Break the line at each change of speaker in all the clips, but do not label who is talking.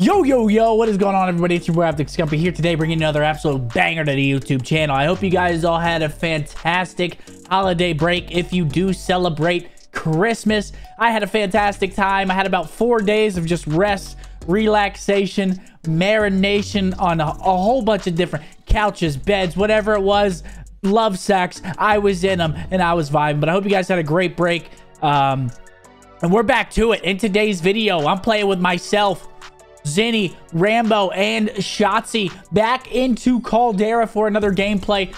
Yo, yo, yo, what is going on, everybody? It's your boy, Optic Scumpy here today, bringing another absolute banger to the YouTube channel. I hope you guys all had a fantastic holiday break. If you do celebrate Christmas, I had a fantastic time. I had about four days of just rest, relaxation, marination on a, a whole bunch of different couches, beds, whatever it was, love sacks. I was in them, and I was vibing. But I hope you guys had a great break. Um, and we're back to it. In today's video, I'm playing with myself, Zinni, Rambo, and Shotzzy back into Caldera for another gameplay.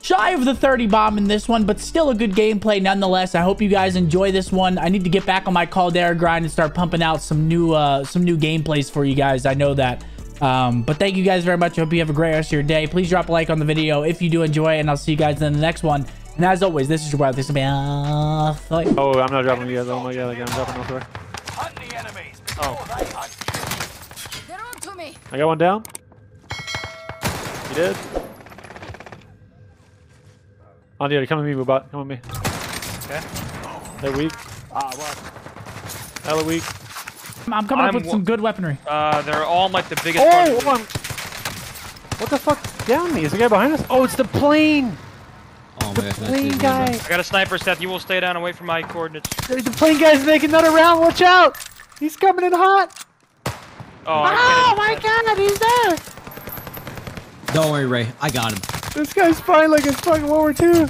Shy of the 30 bomb in this one, but still a good gameplay nonetheless. I hope you guys enjoy this one. I need to get back on my Caldera grind and start pumping out some new uh, some new gameplays for you guys. I know that. Um, but thank you guys very much. I hope you have a great rest of your day. Please drop a like on the video if you do enjoy it, and I'll see you guys in the next one. And as always, this is your brother. This is me. Uh.
Oh, I'm not dropping you guys. Oh my god, like, I'm dropping elsewhere.
Hunt the enemies
Oh.
before they hunt
They're on to me.
I got one down. You did? On the other, come with me, Boobot. Come with me.
Okay.
They're weak.
Ah, what?
Hella weak.
I'm coming up
I'm
with some good weaponry.
Uh, they're all like the biggest.
Oh,
part
hold on. What the fuck? Down me. Is the guy behind us? Oh, it's the plane.
Oh my gosh,
Plane guy.
I got a sniper, Seth. You will stay down and wait for my coordinates.
The the plane guy's making another round. Watch out. He's coming in hot.
Oh,
Oh my god, he's there.
Don't worry, Ray. I got him.
This guy's fighting like it's fucking World War II.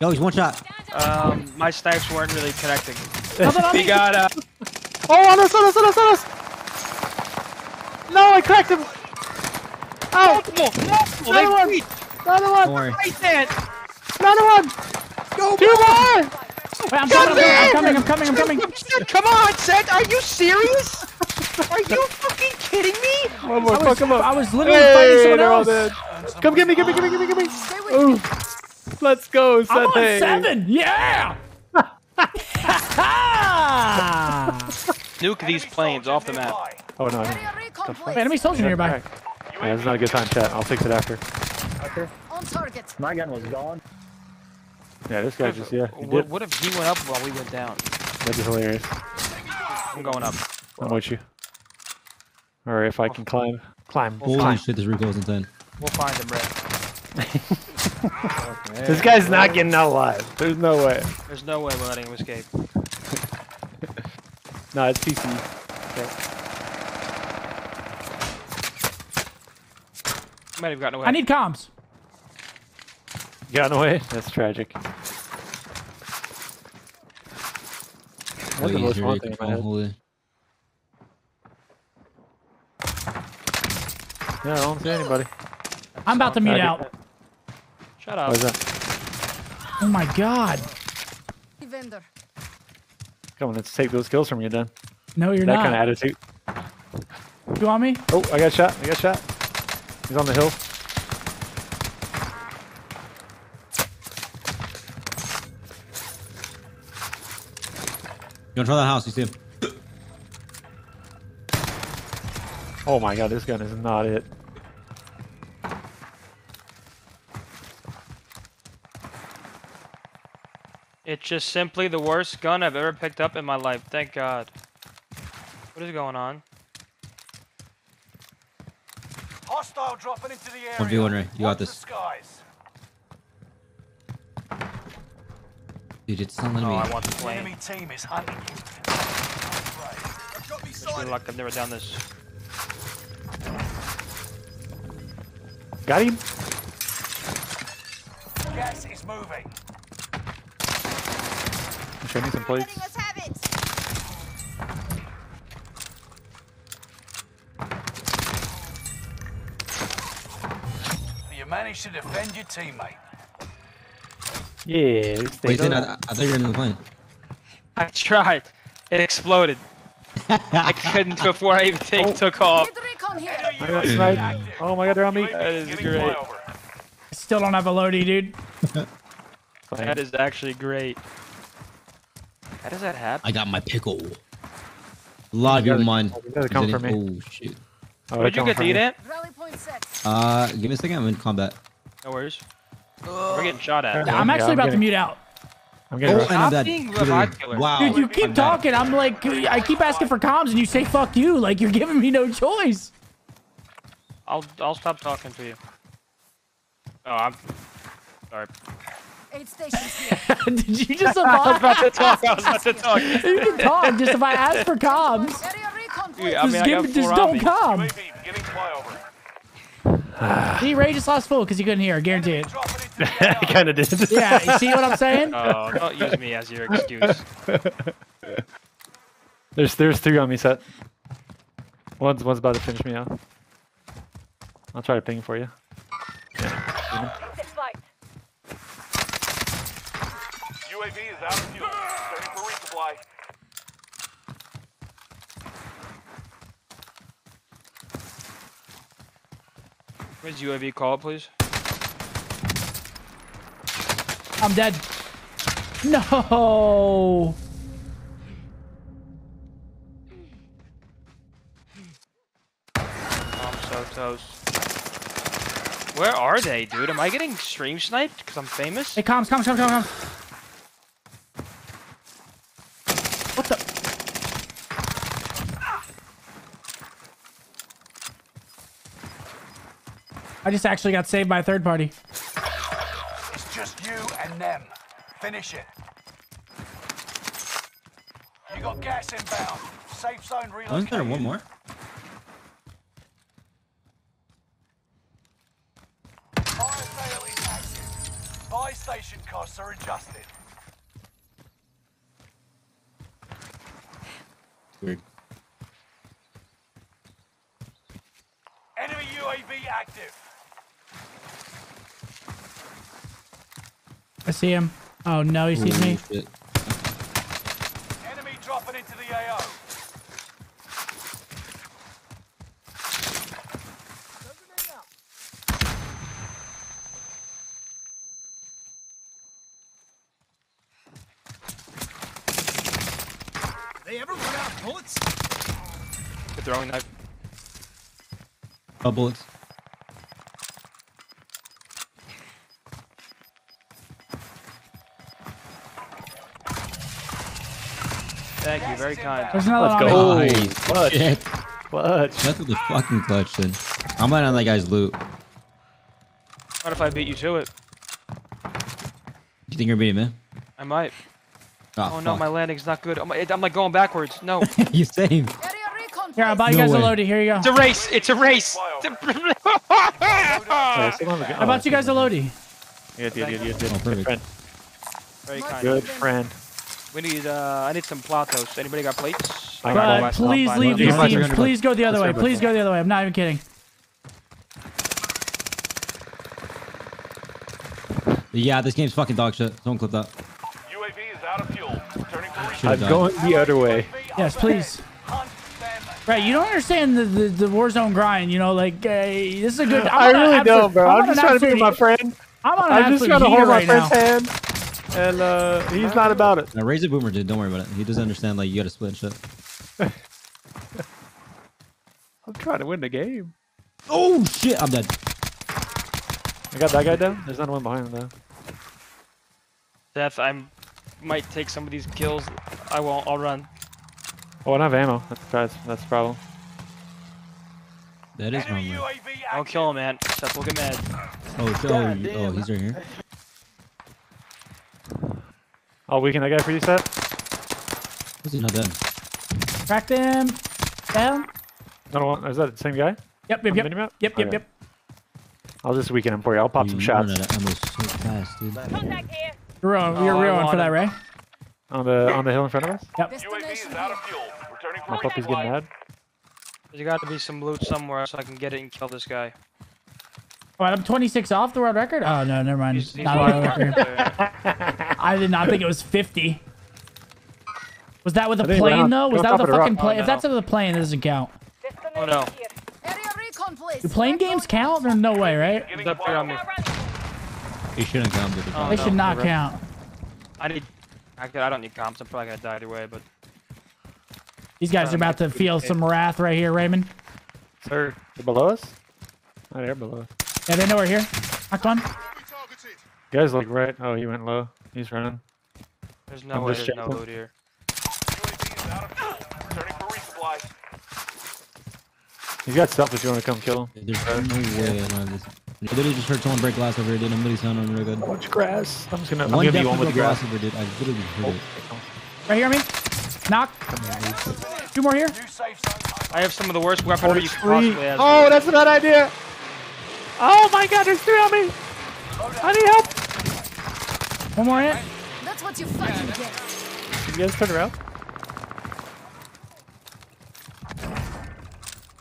Yo, he's one shot.
Um, my snipes weren't really connecting. we got uh,
Oh, on us, on us, on us, on us! No, I cracked him! Ow! Another one! Another one!
Don't worry.
right there.
Another one! Go, Two more!
Wait, I'm coming, I'm coming, I'm coming, I'm coming.
Come on, Seth. Are you serious? Are you fucking kidding me?
One more,
I
fuck
was,
him up.
I was literally
Hey,
fighting someone
they're all
else.
dead. Come get me, get me, get me, get me, get me!
Stay with me.
Ooh. Let's go, Seth.
I'm on seven. Yeah.
Nuke these planes off the map.
Oh, no.
Area recon
Wait,
place.
enemy soldier nearby.
Yeah, this is not a good time, chat. I'll fix it after.
On target.
My gun was gone.
Yeah, this guy just, yeah. He
What, what if he went up while we went down?
That'd be hilarious.
I'm going up.
I'm with you. Or if I can climb. Climb.
Holy
climb.
shit, this recoil is insane.
We'll find him, Red.
This guy's not getting out alive. There's no way.
There's no way we're letting him escape.
No, it's PC.
He might have gotten away.
I need comms.
Got away? That's tragic. That's the most
here,
thing in
can
my head. Yeah, I don't see anybody.
I'm about to mute
Okay.
out.
Shut up.
What is that?
Oh my god.
Vendor.
Come on, let's take those kills from you then.
No, you're
that
not.
That kind of attitude.
You want me?
Oh, I got shot. I got shot. He's on the hill.
You're in front of that house, you see him.
Oh my god, this gun is not it.
It's just simply the worst gun I've ever picked up in my life. Thank God. What is going on?
Hostile dropping into the area.
One v one, Ray. You got this.
skies.
Dude, it's not letting
Oh, I
me.
want the
The
plane.
enemy team is hunting you. I've got me
Wish me
sighted.
luck. I've never done this.
Got him?
Gas is moving.
Show me some plates.
Letting us have it.
You managed to defend your teammate.
Yeah. we
Wait,
stayed
Zin. I, I thought you were in the plane.
I tried. It exploded. I couldn't before I even take, oh. took off.
Hit recon.
I got sniped. Oh my god, they're on me.
That is great.
I still don't have a loadie, dude.
That is actually great. How does that happen?
I got my pickle. A lot of
You
your
gotta-
mind.
gotta come for me.
Oh, shit.
Oh,
Where did you get
coming
the
from
at?
Rally point set.
Uh, give me a second. I'm in combat.
No worries. We're getting shot at.
I'm
yeah,
actually
I'm
about to mute out.
I'm getting
Oh, and I'm dead.
being
Literally.
revive killer.
Wow.
Dude, you
I'm
keep
dead.
talking. I'm like, I keep asking for comms, and you say "fuck you." Like you're giving me no choice.
I'll I'll stop talking to you. Oh, I'm sorry.
Aid stations here.
Did you just
I was about to talk. I was about to talk.
you can talk. Just if I ask for comms,
Area recon
Dude. I mean,
just
I
give
got
just don't
me.
come.
UAV.
He Ray just lost full because he couldn't hear. I guarantee it.
Dropping into the
I kind of did.
Yeah, you see what I'm saying?
Oh, don't use me as your excuse.
There's there's three on me set. One's one's about to finish me out. I'll try to ping for you.
UAV is out of fuel. Turning for resupply.
Where's UAV call it, please?
I'm dead. No.
I'm so toast. Where are they, dude? Am I getting stream sniped because I'm famous?
Hey, comms, comms, comms, comms, comms. What the? I just actually got saved by a third party.
It's just you and them. Finish it. You got gas inbound. Safe zone oh,
Wasn't
relocated.
there one more?
Fire sale is active. Buy station costs are adjusted.
Weird.
Enemy UAV active.
I see him. Oh no, he sees me.
Shit.
Enemy dropping into the AO.
The throwing knife.
Oh, bullets.
Thank you, very kind.
There's another
Let's go.
me.
Nice.
Clutch.
Shit.
Clutch.
That's what the fucking clutch then. I'm landing on that guy's loot.
What if I beat you to it?
You think you're beating me?
I might.
Oh,
Oh no, my landing's not good. I'm, I'm like going backwards. No.
you same.
Area
Here, I'll buy you
No
guys
way.
a loadie. Here you go.
It's a race. It's a race.
Oh, still on
How about you guys a loadie?
Good, good, good, good, good.
Oh,
Good friend.
Very kind.
Good friend.
We need. Uh, I need some platos. Anybody got plates?
I
But
myself.
please
Fine.
leave
Well,
these teams. Please go the other way. Please go the other way. I'm not even kidding.
Yeah, this game's fucking dog shit. Don't clip that.
UAV is out of fuel. Turning for
Should've
I'm going the other way.
Yes, please. Right, you don't understand the, the, the Warzone grind. You know, like uh, this is a good. I'm
I
on an
really
absolute-
don't, bro.
I'm
I'm just trying to be my friend.
I'm on an
I'm just
absolute
trying to hold my
right now.
friend's hand, and uh, he's not about it.
Now, Razor Boomer did. Don't worry about it. He doesn't understand. Like you gotta split and shit.
I'm trying to win the game.
Oh shit! I'm dead.
I got that guy down. There's another one behind him though.
Death. I might take some of these kills. I won't. I'll run.
Oh, I don't have ammo. That's that's, that's the problem.
That is
Enemy
wrong.
UAV active.
Don't kill him, man. Seth will get mad.
Oh, shit. oh, you- oh, he's right here.
Oh, I'll weaken that guy for you, Seth.
Who's he not dead?
Crack them. Down.
Another one. Is that the same guy?
Yep, yep, yep. Yep, yep,
Okay.
yep.
I'll just weaken him for you. I'll pop some shots
run out of ammo so fast, dude.
You're on,
Oh,
you're
I
real one
want
for that,
him.
Ray.
on the on the hill in front of us. Yep.
UAV
Destination
is out
here.
of fuel. Returning for
My puppy's getting mad.
There's got to be some loot somewhere so I can get it and kill this guy.
All right, I'm 26 off the world record. Oh no, never mind.
He's, he's
Not a world record. I did not think it was 50. Was that with a
I think it
plane though? Was that with a
up at a
fucking plane?
Oh,
If that's with a plane, it doesn't count.
oh no.
Area recon place.
Do plane games count? There's no way, right?
He's up here on me.
He shouldn't come, dude.
Oh,
They
no,
should not
right.
count.
I need. I, could- I don't need comps. I'm probably gonna die either way, but
These guys are about to feel some wrath right here, Raymond.
Sir, they're below us. Oh, they're below us.
Yeah, they know we're here. Knock one.
You guys look right. Oh, he went low. He's running.
There's no
I'm
way
just
there's no loot here.
Out of fuel. Returning for resupply.
He's got stuff if you want to come kill him.
There's no way I have this. I literally just heard someone break glass over here, dude. Nobody's sounding real good.
Bunch of grass. I'm just gonna. I'm gonna be
definitely
one with
broke
the
glass
grass.
over, dude. I literally heard it.
Right here, I mean. Knock. Two more here.
New safe zone.
I have some of the worst weaponry oh, you could
Three.
possibly have.
Oh, that's a bad idea. Oh my God, there's three on me. I need help.
One more in.
That's what you fucking get.
You guys turn around.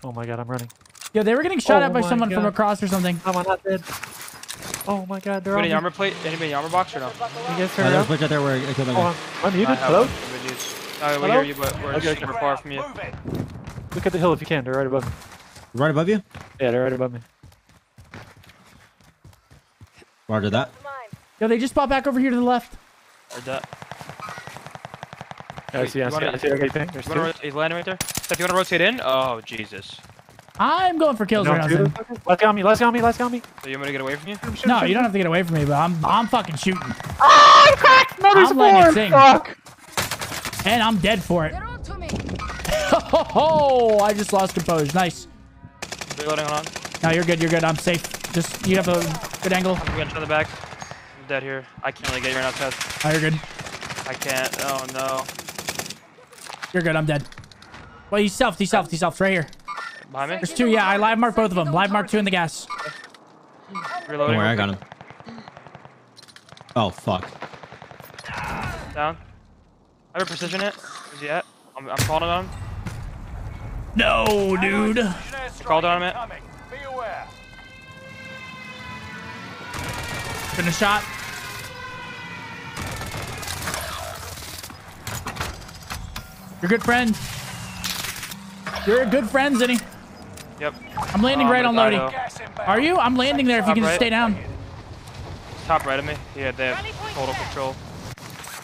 Oh my God, I'm running.
Yo, they were getting shot
Oh
at by
my
someone from across or something.
Am I not dead? Oh my God, they're on
Anybody
me.
armor plate? Anybody armor box or no?
You guys
Oh,
turn
there's a
around.
switch out there where I killed that
Oh. I'm unmuted.
I have
Hello?
one. Good news. We hear you, but we're
Okay,
super
okay.
far from you.
Look at the hill if you can. They're right above me.
Right above you?
Yeah, they're right above me.
Roger that.
Yo, they just popped back over here to the left.
Heard that.
Yeah, I
Wait,
see. I
you
see.
wanna-
I see. I got you ping. There's
You wanna
two.
rot- he's landing right there. Steph, you wanna rotate in? Oh Jesus.
I'm going for kills
No,
right now.
Let's go on me. Let's go on me. Let's go on me.
So you want me to get away from you?
No, you don't have to get away from me, but I'm I'm fucking shooting, ah,
Oh, I'm cracked. No, there's
I'm letting it
more.
sing.
Fuck.
and I'm dead for it.
They're on to me.
Oh, I just lost composure. Nice.
Reloading on.
No, you're good. You're good. I'm safe. Just you have a good angle.
I'm gonna the back. I'm dead here. I can't really get you right now, Tess.
Oh, you're good.
I can't. Oh no.
You're good. I'm dead. Well, he's self. He's self. He's self. Right here.
Behind me?
There's two. Yeah, I live marked both of them. Live marked two in the gas.
Reloading.
Don't worry, I got him. Oh, fuck.
Down. I have a precision hit. Where's he at? I'm, I'm calling on him.
No, dude.
Legionnaire strike
Called on him, Matt.
incoming. Be aware.
Been shot. You're a good friend. You're a good friend, Zinni.
Yep.
I'm landing
uh, I'm
right on
gonna
loading.
though.
Gas inbound.
Are you? I'm landing there if you can
Top
just stay down.
Top right of me. Yeah, they have total control.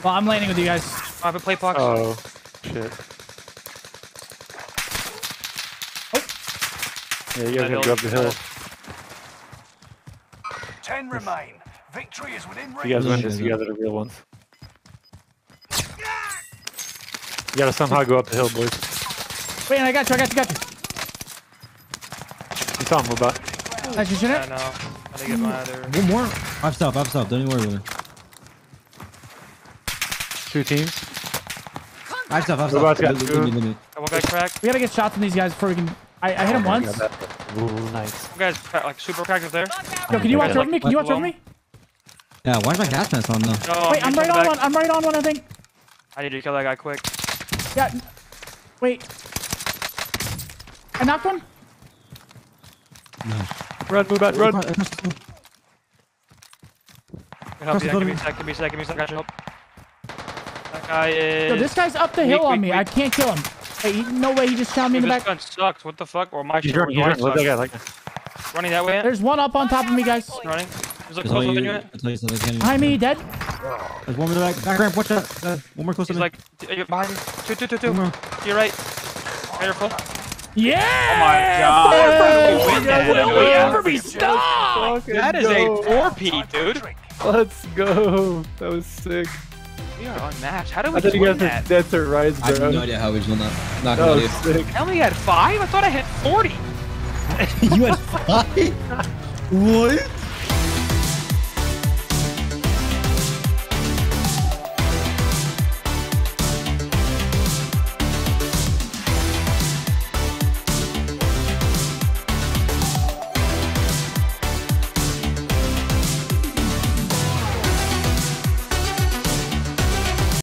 Well, I'm landing with you guys.
I have a plate box.
Oh, shit. Oh. Yeah, you guys
That
gotta go up the hill.
Ten remain. Victory is within reach.
You guys win
Yeah,
this. You guys are the real ones. You gotta somehow go up the hill, boys.
Wait, I got you. I got you. Got you.
You saw him, Robot.
Nice, you should
I
it.
know. I didn't get my other.
One more. I've stopped. I've stopped. Don't even worry about me.
Two teams.
I've stopped. I've
Robot's
stopped.
got
Leave me,
two.
leave me.
One guy cracked.
We gotta get shots on these guys before we can. I, I hit him oh once.
Ooh, nice.
One guy's like super cracked up there.
Yo, can you watch
Okay.
over me? Can you watch over me?
Yeah, why is my gas mask on though?
No,
Wait, I'm right on one. I'm right on one. I think.
I need to kill that guy quick.
Yeah. Wait. I knocked one.
Run, Robot, run.
I can help
Cross
you. Give me a sec. Give me a sec. Give me a sec. I got help. That guy is.
Yo, this guy's up the
Weak,
hill on
weak,
me.
weak.
I can't kill him. Hey, he- no way. He just shot me in
Dude,
the
this
back.
gun sucks. What the fuck? Or my
He's
shit.
running, he's running. that guy, like
Running that way.
There's one up on top of me, guys.
Running. There's a
I'll
close
tell
look
you,
in.
I'll tell you something. I can't even-
Behind me, dead.
There's one in the back. Back ramp. Watch that. Uh, one more close to
He's
me.
like you're behind you. Two, two, two, two.
One more.
To your right. Careful.
Yeah!
Oh my God.
Yes!
We win that.
Will
We
we ever be stopped?
That is a four-P, dude.
Let's go. That was sick.
We are unmatched. How did
I
we
thought you
win
guys
that?
were dead to rise,
I have no idea how we just won that. Not
That
gonna
was sick.
I only had five. I thought I had forty.
you. you had five. what?